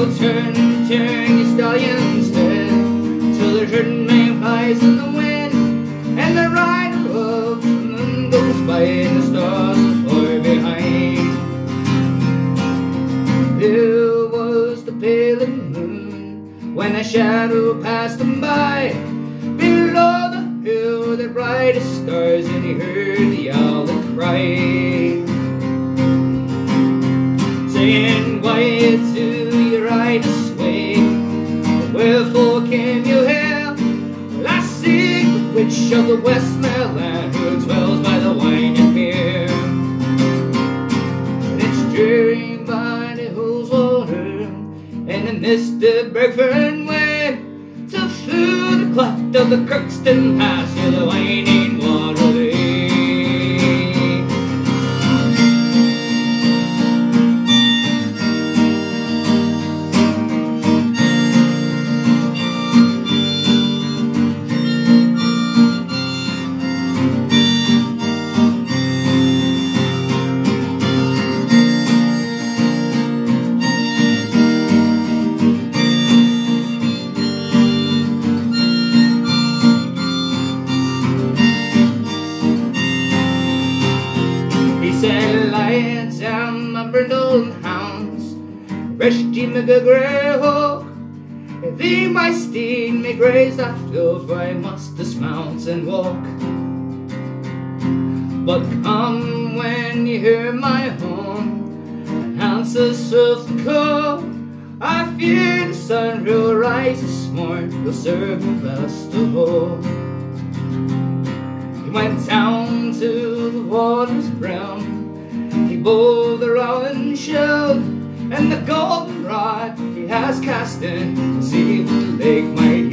Turn, turn your stallion's head till the hurting man flies in the wind, and the rider of the moon goes by and the stars far behind. There was the pale moon when a shadow passed them by below the hill, the brightest stars, and he heard the owl cry, saying, "Why do Wherefore came you here?" Well, I seek the witch of the Westmoreland who dwells by the wine and beer. And it's dreary by the water, and the misty Bergfern way, till through the cleft of the Crookston Pass to the winding Reshti me hawk. Thee, my steed, may graze field, for I must dismount and walk. But come when you hear my horn, and answer the call. I fear the sun will rise this morn, will serve me best of all. He went down to the water's brim. He bowled the rowan shield and the golden rod he has cast in. See the lake might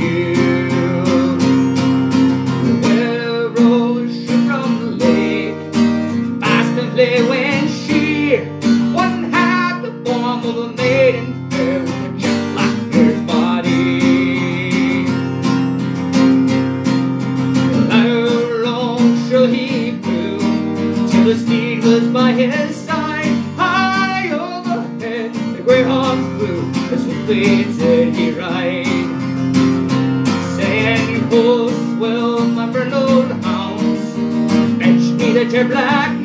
did he ride. Saying, "You host well, my brindled hounds, fetch me the jet black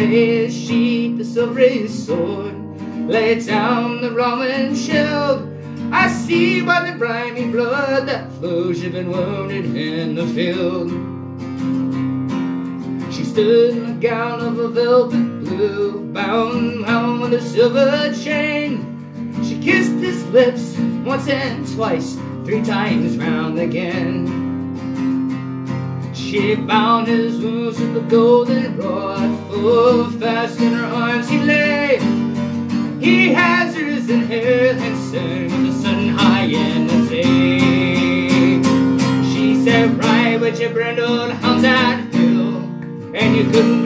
Praise sheath the silvery sword, lay down the Roman shield. I see by the briny blood that flows you've been wounded in the field. She stood in a gown of a velvet blue, bound round with a silver chain. She kissed his lips once and twice, three times round again. She bound his wounds with a golden rod, full fast in her arms he lay. He has risen here and with the sun high in the day. She said, Ride with your brindled hounds at hill, and you couldn't